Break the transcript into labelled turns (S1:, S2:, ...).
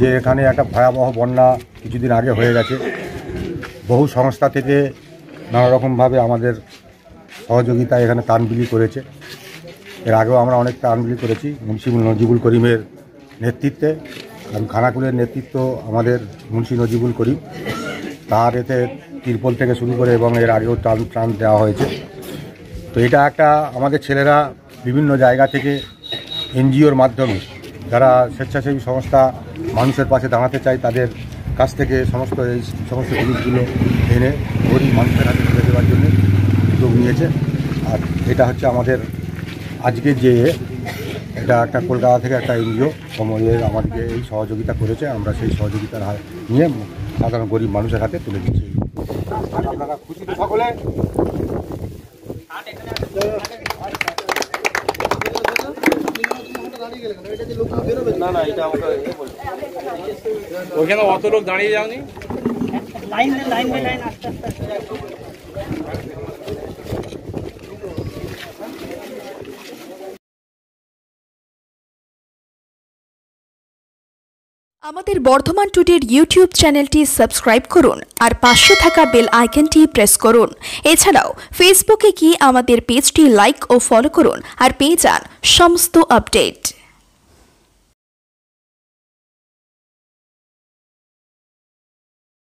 S1: যে এখানে একটা ভয়াবহ বন্যা কিছুদিন আগে হয়ে গেছে। বহু সংস্থা থেকে নানা রকমভাবে আমাদের সহযোগিতা এখানে তানবিলি করেছে। এর আগেও আমরা অনেক তানবিলি করেছি মুন্সি নজিবুল করিমের নেতৃত্বে এবং খানাকুলের নেতৃত্ব আমাদের মুন্সি নজিবুল করিম। তার এতে তিরপল থেকে শুরু করে এবং এর আগেও ত্রাণ ত্রাণ দেওয়া হয়েছে। তো এটা একটা আমাদের ছেলেরা বিভিন্ন জায়গা থেকে এনজিওর মাধ্যমে যারা স্বেচ্ছাসেবী সংস্থা মানুষের পাশে দাঁড়াতে চায়, তাদের কাছ থেকে সমস্ত এই সমস্ত জিনিসগুলো এনে গরিব মানুষের হাতে তুলে দেওয়ার জন্য উদ্যোগ নিয়েছে। আর এটা হচ্ছে আমাদের আজকে যে এটা একটা কলকাতা থেকে একটা এনজিও সময়ের আমাদেরকে এই সহযোগিতা করেছে। আমরা সেই সহযোগিতার হাত নিয়ে সাধারণ গরিব মানুষের হাতে তুলে দিচ্ছি। আপনারা খুশি তো সকলে
S2: ওইখানে অত লোক দাঁড়িয়ে যাওনি?
S3: লাইন লাইন লাইন আস্তে আস্তে।
S4: আমাদের বর্ধমান টুডের ইউটিউব চ্যানেলটি সাবস্ক্রাইব করুন আর পাশে থাকা বেল আইকনটি প্রেস করুন। এছাড়াও ফেসবুকে কি আমাদের পেজটি লাইক ও ফলো করুন আর পেয়ে যান সমস্ত আপডেট।